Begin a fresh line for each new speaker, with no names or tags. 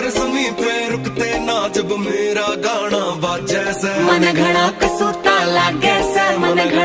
पैर समी पे रुकते ना जब मेरा गाना बाजे से।
मन घना कसूता लागे से, मन घना